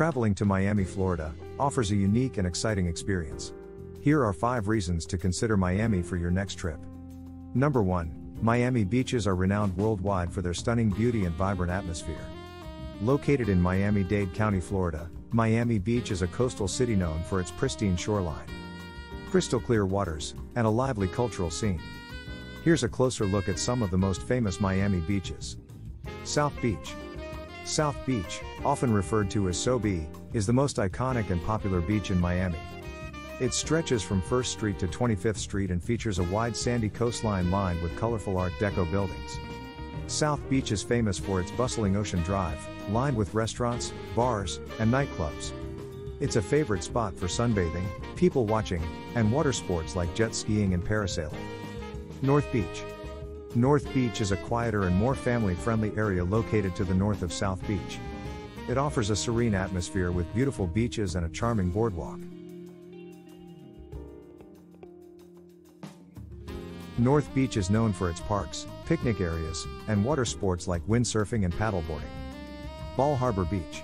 Traveling to Miami, Florida, offers a unique and exciting experience. Here are 5 reasons to consider Miami for your next trip. Number 1. Miami beaches are renowned worldwide for their stunning beauty and vibrant atmosphere. Located in Miami Dade County, Florida, Miami Beach is a coastal city known for its pristine shoreline, crystal clear waters, and a lively cultural scene. Here's a closer look at some of the most famous Miami beaches. South Beach. South Beach, often referred to as SoBe, is the most iconic and popular beach in Miami. It stretches from 1st Street to 25th Street and features a wide sandy coastline lined with colorful Art Deco buildings. South Beach is famous for its bustling Ocean Drive, lined with restaurants, bars, and nightclubs. It's a favorite spot for sunbathing, people watching, and water sports like jet skiing and parasailing. North Beach. North Beach is a quieter and more family friendly area located to the north of South Beach. It offers a serene atmosphere with beautiful beaches and a charming boardwalk. North Beach is known for its parks, picnic areas, and water sports like windsurfing and paddleboarding. Bal Harbour Beach.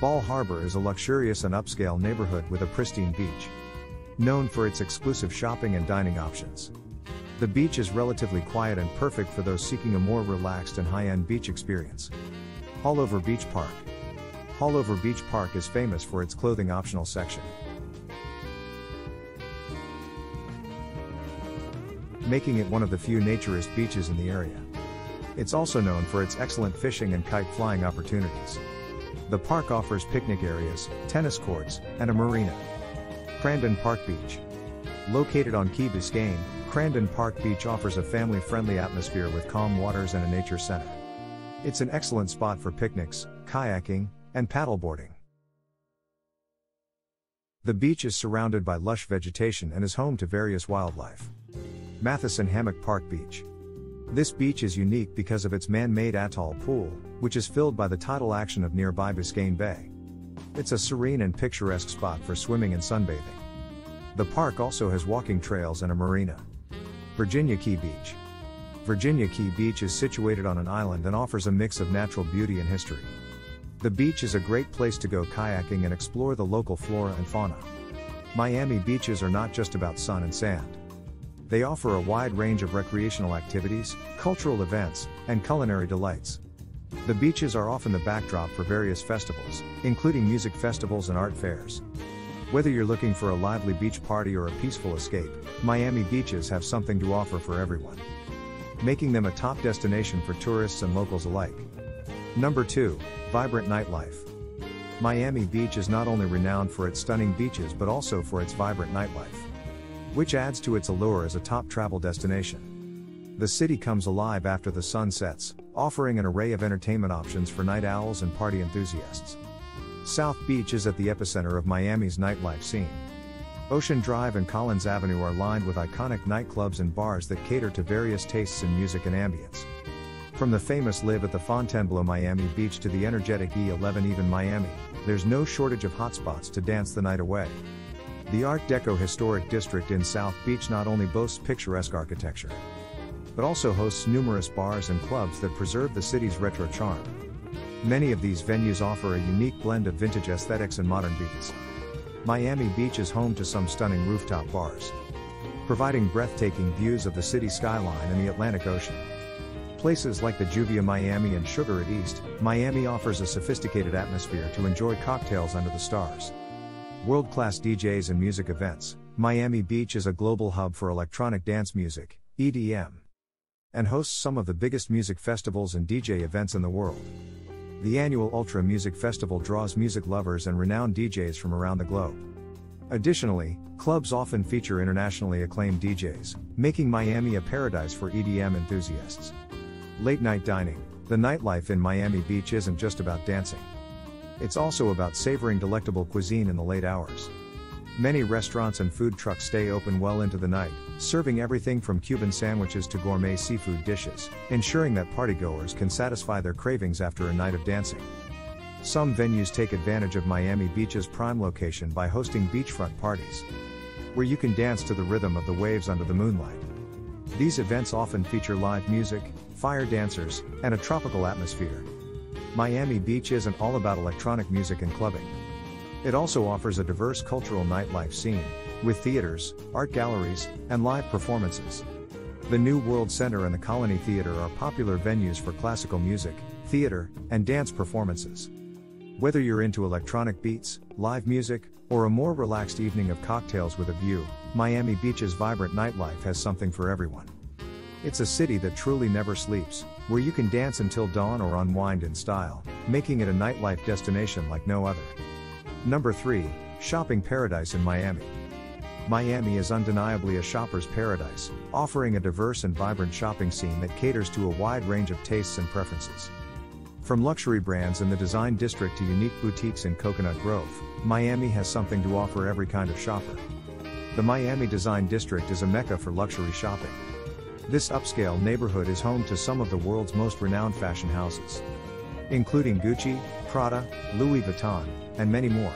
Bal Harbour is a luxurious and upscale neighborhood with a pristine beach. Known for its exclusive shopping and dining options. The beach is relatively quiet and perfect for those seeking a more relaxed and high end beach experience. Haulover Beach Park. Haulover Beach Park is famous for its clothing optional section. Making it one of the few naturist beaches in the area. It's also known for its excellent fishing and kite flying opportunities. The park offers picnic areas, tennis courts, and a marina. Crandon Park Beach. Located on Key Biscayne, Crandon Park Beach offers a family friendly atmosphere with calm waters and a nature center. It's an excellent spot for picnics, kayaking, and paddleboarding. The beach is surrounded by lush vegetation and is home to various wildlife. Matheson Hammock Park Beach. This beach is unique because of its man made atoll pool, which is filled by the tidal action of nearby Biscayne Bay. It's a serene and picturesque spot for swimming and sunbathing. The park also has walking trails and a marina. Virginia Key Beach. Virginia Key Beach is situated on an island and offers a mix of natural beauty and history. The beach is a great place to go kayaking and explore the local flora and fauna. Miami beaches are not just about sun and sand. They offer a wide range of recreational activities, cultural events, and culinary delights. The beaches are often the backdrop for various festivals, including music festivals and art fairs. Whether you're looking for a lively beach party or a peaceful escape, Miami beaches have something to offer for everyone. Making them a top destination for tourists and locals alike. Number 2. Vibrant nightlife. Miami Beach is not only renowned for its stunning beaches but also for its vibrant nightlife, which adds to its allure as a top travel destination. The city comes alive after the sun sets, offering an array of entertainment options for night owls and party enthusiasts. South Beach is at the epicenter of Miami's nightlife scene. Ocean Drive and Collins Avenue are lined with iconic nightclubs and bars that cater to various tastes in music and ambience. From the famous Live at the Fontainebleau Miami Beach to the energetic E11 Even Miami, there's no shortage of hotspots to dance the night away. The Art Deco Historic District in South Beach not only boasts picturesque architecture, but also hosts numerous bars and clubs that preserve the city's retro charm. Many of these venues offer a unique blend of vintage aesthetics and modern beats. Miami Beach is home to some stunning rooftop bars, providing breathtaking views of the city skyline and the Atlantic Ocean. Places like the Juvia Miami and Sugar at East, Miami offers a sophisticated atmosphere to enjoy cocktails under the stars. World class DJs and music events, Miami Beach is a global hub for electronic dance music, EDM, and hosts some of the biggest music festivals and DJ events in the world. The annual Ultra Music Festival draws music lovers and renowned DJs from around the globe. Additionally, clubs often feature internationally acclaimed DJs, making Miami a paradise for EDM enthusiasts. Late night dining. The nightlife in Miami Beach isn't just about dancing. It's also about savoring delectable cuisine in the late hours. Many restaurants and food trucks stay open well into the night, serving everything from Cuban sandwiches to gourmet seafood dishes, ensuring that partygoers can satisfy their cravings after a night of dancing. Some venues take advantage of Miami Beach's prime location by hosting beachfront parties, where you can dance to the rhythm of the waves under the moonlight. These events often feature live music, fire dancers, and a tropical atmosphere. Miami Beach isn't all about electronic music and clubbing. It also offers a diverse cultural nightlife scene, with theaters, art galleries, and live performances. The New World Center and the Colony Theater are popular venues for classical music, theater, and dance performances. Whether you're into electronic beats, live music, or a more relaxed evening of cocktails with a view, Miami Beach's vibrant nightlife has something for everyone. It's a city that truly never sleeps, where you can dance until dawn or unwind in style, making it a nightlife destination like no other. Number 3 Shopping Paradise in Miami. Miami is undeniably a shopper's paradise, offering a diverse and vibrant shopping scene that caters to a wide range of tastes and preferences. From luxury brands in the design district to unique boutiques in Coconut Grove, Miami has something to offer every kind of shopper. The Miami Design District is a mecca for luxury shopping. This upscale neighborhood is home to some of the world's most renowned fashion houses, including Gucci, Prada, Louis Vuitton, and many more.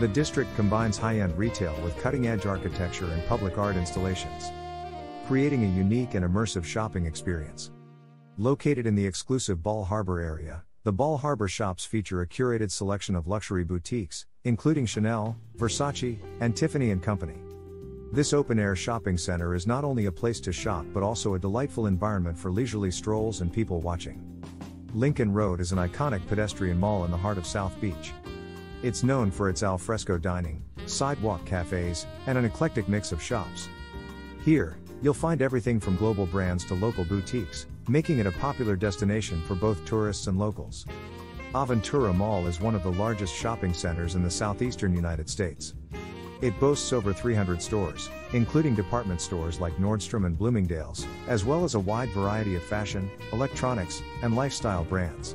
The district combines high end retail with cutting edge architecture and public art installations, creating a unique and immersive shopping experience. Located in the exclusive Bal Harbour area, the Bal Harbour shops feature a curated selection of luxury boutiques, including Chanel, Versace, and Tiffany & Company. This open air shopping center is not only a place to shop but also a delightful environment for leisurely strolls and people watching. Lincoln Road is an iconic pedestrian mall in the heart of South Beach. It's known for its al fresco dining, sidewalk cafes, and an eclectic mix of shops. Here, you'll find everything from global brands to local boutiques, making it a popular destination for both tourists and locals. Aventura Mall is one of the largest shopping centers in the southeastern United States. It boasts over 300 stores, including department stores like Nordstrom and Bloomingdale's, as well as a wide variety of fashion, electronics, and lifestyle brands.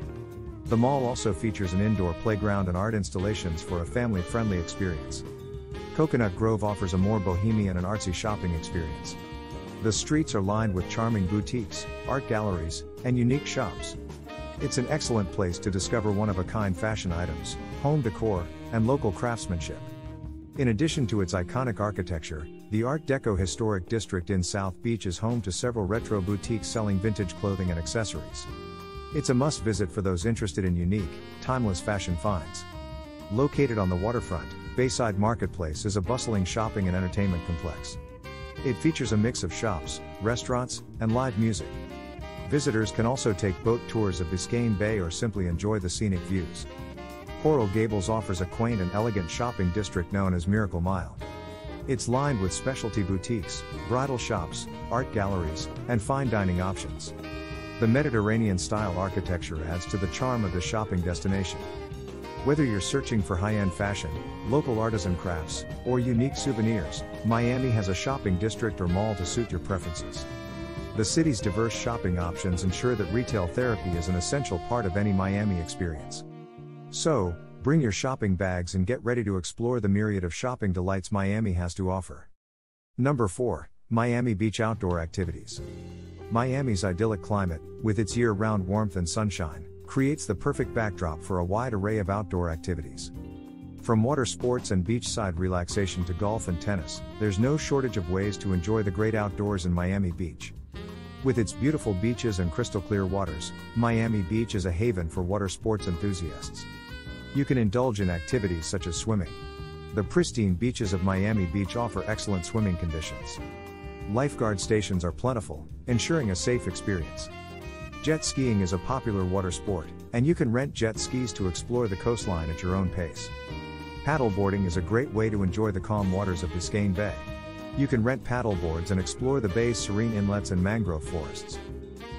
The mall also features an indoor playground and art installations for a family friendly experience. Coconut Grove offers a more bohemian and artsy shopping experience. The streets are lined with charming boutiques, art galleries, and unique shops. It's an excellent place to discover one of a kind fashion items, home decor, and local craftsmanship. In addition to its iconic architecture, the Art Deco Historic District in South Beach is home to several retro boutiques selling vintage clothing and accessories. It's a must visit for those interested in unique, timeless fashion finds. Located on the waterfront, Bayside Marketplace is a bustling shopping and entertainment complex. It features a mix of shops, restaurants, and live music. Visitors can also take boat tours of Biscayne Bay or simply enjoy the scenic views. Coral Gables offers a quaint and elegant shopping district known as Miracle Mile. It's lined with specialty boutiques, bridal shops, art galleries, and fine dining options. The Mediterranean style architecture adds to the charm of the shopping destination. Whether you're searching for high end fashion, local artisan crafts, or unique souvenirs, Miami has a shopping district or mall to suit your preferences. The city's diverse shopping options ensure that retail therapy is an essential part of any Miami experience. So, bring your shopping bags and get ready to explore the myriad of shopping delights Miami has to offer. Number 4 Miami Beach Outdoor Activities. Miami's idyllic climate, with its year round warmth and sunshine, creates the perfect backdrop for a wide array of outdoor activities. From water sports and beachside relaxation to golf and tennis, there's no shortage of ways to enjoy the great outdoors in Miami Beach. With its beautiful beaches and crystal clear waters, Miami Beach is a haven for water sports enthusiasts. You can indulge in activities such as swimming. The pristine beaches of Miami Beach offer excellent swimming conditions. Lifeguard stations are plentiful, ensuring a safe experience. Jet skiing is a popular water sport, and you can rent jet skis to explore the coastline at your own pace. Paddleboarding is a great way to enjoy the calm waters of Biscayne Bay. You can rent paddleboards and explore the bay's serene inlets and mangrove forests.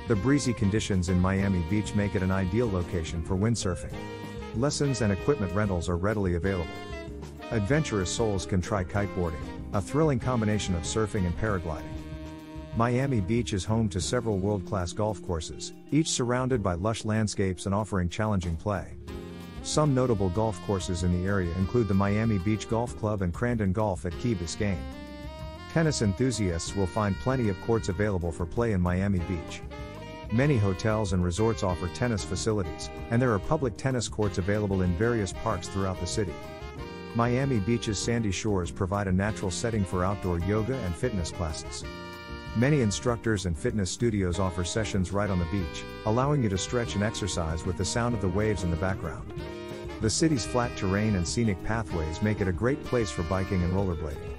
The breezy conditions in Miami Beach make it an ideal location for windsurfing. Lessons and equipment rentals are readily available. Adventurous souls can try kiteboarding, a thrilling combination of surfing and paragliding. Miami Beach is home to several world class golf courses, each surrounded by lush landscapes and offering challenging play. Some notable golf courses in the area include the Miami Beach Golf Club and Crandon Golf at Key Biscayne. Tennis enthusiasts will find plenty of courts available for play in Miami Beach. Many hotels and resorts offer tennis facilities, and there are public tennis courts available in various parks throughout the city. Miami Beach's sandy shores provide a natural setting for outdoor yoga and fitness classes. Many instructors and fitness studios offer sessions right on the beach, allowing you to stretch and exercise with the sound of the waves in the background. The city's flat terrain and scenic pathways make it a great place for biking and rollerblading.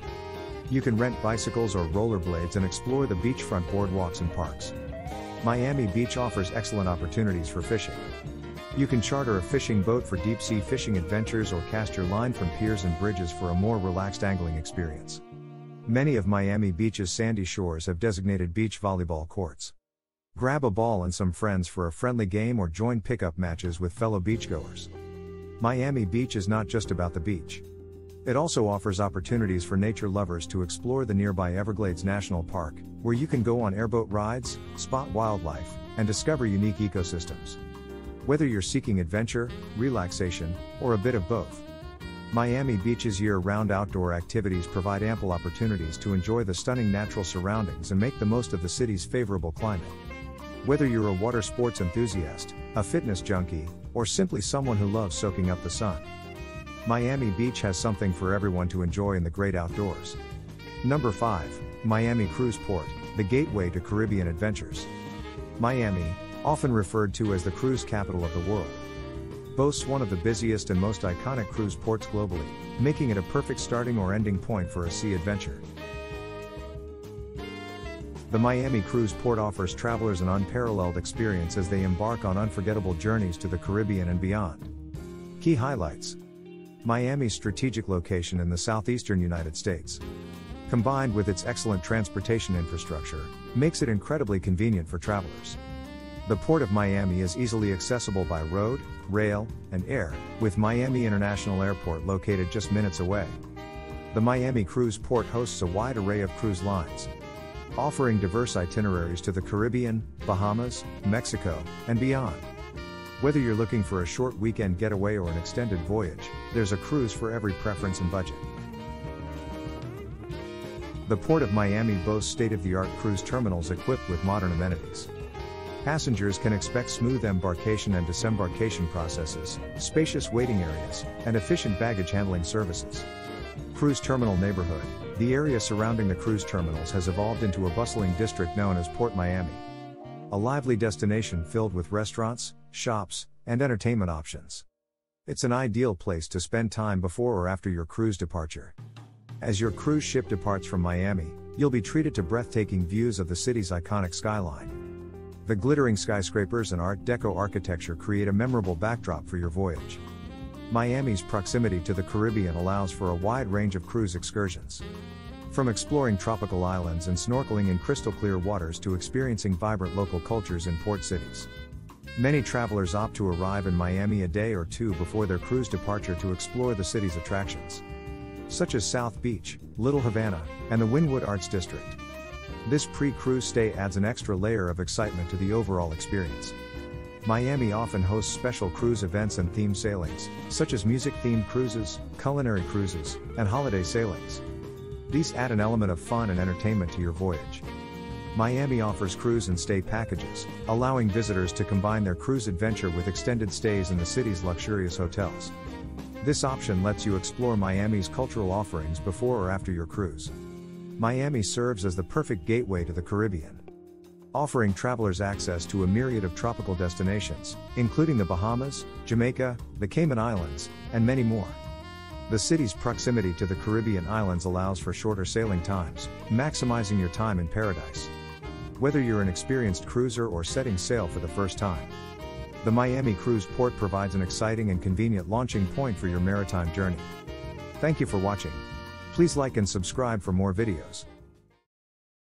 You can rent bicycles or rollerblades and explore the beachfront boardwalks and parks. Miami Beach offers excellent opportunities for fishing. You can charter a fishing boat for deep sea fishing adventures or cast your line from piers and bridges for a more relaxed angling experience. Many of Miami Beach's sandy shores have designated beach volleyball courts. Grab a ball and some friends for a friendly game or join pickup matches with fellow beachgoers. Miami Beach is not just about the beach. It also offers opportunities for nature lovers to explore the nearby Everglades National Park, where you can go on airboat rides, spot wildlife, and discover unique ecosystems. Whether you're seeking adventure, relaxation, or a bit of both, Miami Beach's year round outdoor activities provide ample opportunities to enjoy the stunning natural surroundings and make the most of the city's favorable climate. Whether you're a water sports enthusiast, a fitness junkie, or simply someone who loves soaking up the sun, Miami Beach has something for everyone to enjoy in the great outdoors. Number 5, Miami Cruise Port, the gateway to Caribbean adventures. Miami, often referred to as the cruise capital of the world, boasts one of the busiest and most iconic cruise ports globally, making it a perfect starting or ending point for a sea adventure. The Miami Cruise Port offers travelers an unparalleled experience as they embark on unforgettable journeys to the Caribbean and beyond. Key highlights Miami's strategic location in the southeastern United States. Combined with its excellent transportation infrastructure, makes it incredibly convenient for travelers. The Port of Miami is easily accessible by road, rail, and air, with Miami International Airport located just minutes away. The Miami Cruise Port hosts a wide array of cruise lines, offering diverse itineraries to the Caribbean, Bahamas, Mexico, and beyond. Whether you're looking for a short weekend getaway or an extended voyage, there's a cruise for every preference and budget. The Port of Miami boasts state of the art cruise terminals equipped with modern amenities. Passengers can expect smooth embarkation and disembarkation processes, spacious waiting areas, and efficient baggage handling services. Cruise Terminal Neighborhood The area surrounding the cruise terminals has evolved into a bustling district known as Port Miami. A lively destination filled with restaurants, shops, and entertainment options. It's an ideal place to spend time before or after your cruise departure. As your cruise ship departs from Miami, you'll be treated to breathtaking views of the city's iconic skyline. The glittering skyscrapers and Art Deco architecture create a memorable backdrop for your voyage. Miami's proximity to the Caribbean allows for a wide range of cruise excursions. From exploring tropical islands and snorkeling in crystal clear waters to experiencing vibrant local cultures in port cities. Many travelers opt to arrive in Miami a day or two before their cruise departure to explore the city's attractions, such as South Beach, Little Havana, and the Wynwood Arts District. This pre-cruise stay adds an extra layer of excitement to the overall experience. Miami often hosts special cruise events and themed sailings, such as music-themed cruises, culinary cruises, and holiday sailings. These add an element of fun and entertainment to your voyage. Miami offers cruise and stay packages, allowing visitors to combine their cruise adventure with extended stays in the city's luxurious hotels. This option lets you explore Miami's cultural offerings before or after your cruise. Miami serves as the perfect gateway to the Caribbean. Offering travelers access to a myriad of tropical destinations, including the Bahamas, Jamaica, the Cayman Islands, and many more. The city's proximity to the Caribbean islands allows for shorter sailing times, maximizing your time in paradise. Whether you're an experienced cruiser or setting sail for the first time, the Miami Cruise Port provides an exciting and convenient launching point for your maritime journey. Thank you for watching. Please like and subscribe for more videos.